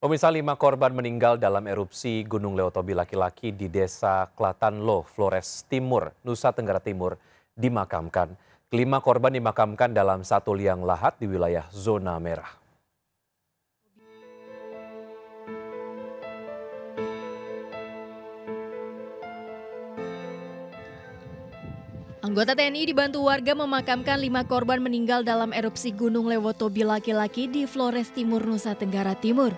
Pemirsa lima korban meninggal dalam erupsi Gunung Leotobi laki-laki di desa Klatanlo, Flores Timur, Nusa Tenggara Timur, dimakamkan. Kelima korban dimakamkan dalam satu liang lahat di wilayah zona merah. Anggota TNI dibantu warga memakamkan lima korban meninggal dalam erupsi Gunung Lewotobi laki-laki di Flores Timur, Nusa Tenggara Timur.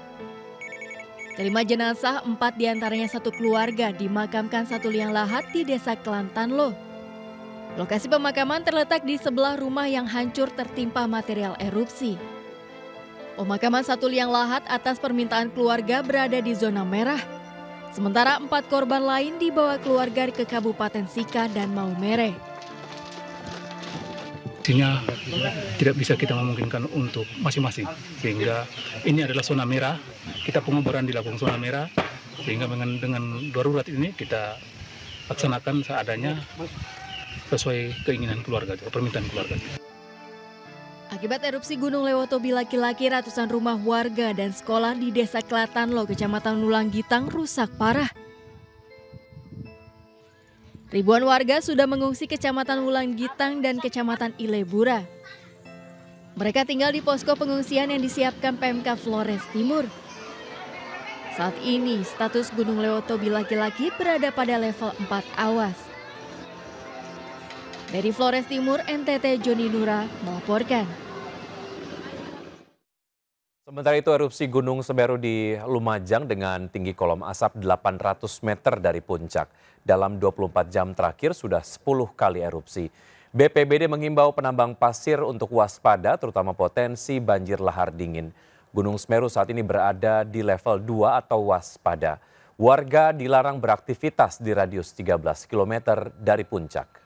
Kelima jenazah, empat di antaranya satu keluarga, dimakamkan satu liang lahat di desa Kelantan Loh. Lokasi pemakaman terletak di sebelah rumah yang hancur tertimpa material erupsi. Pemakaman satu liang lahat atas permintaan keluarga berada di zona merah. Sementara empat korban lain dibawa keluarga ke Kabupaten Sika dan Maumere. Artinya tidak bisa kita memungkinkan untuk masing-masing. Sehingga ini adalah zona merah, kita penguburan dilakukan zona merah, sehingga dengan, dengan darurat ini kita laksanakan seadanya sesuai keinginan keluarga, permintaan keluarga. Akibat erupsi Gunung Lewotobi laki-laki ratusan rumah warga dan sekolah di Desa Kelatanlo, Kecamatan Nulanggitang rusak parah. Ribuan warga sudah mengungsi Kecamatan Wulanggitang dan Kecamatan Ilebura. Mereka tinggal di posko pengungsian yang disiapkan PMK Flores Timur. Saat ini, status Gunung Lewotobi laki-laki berada pada level 4 awas. Dari Flores Timur, NTT Joni Nura melaporkan. Sementara itu erupsi Gunung Semeru di Lumajang dengan tinggi kolom asap 800 meter dari puncak. Dalam 24 jam terakhir sudah 10 kali erupsi. BPBD mengimbau penambang pasir untuk waspada terutama potensi banjir lahar dingin. Gunung Semeru saat ini berada di level 2 atau waspada. Warga dilarang beraktivitas di radius 13 km dari puncak.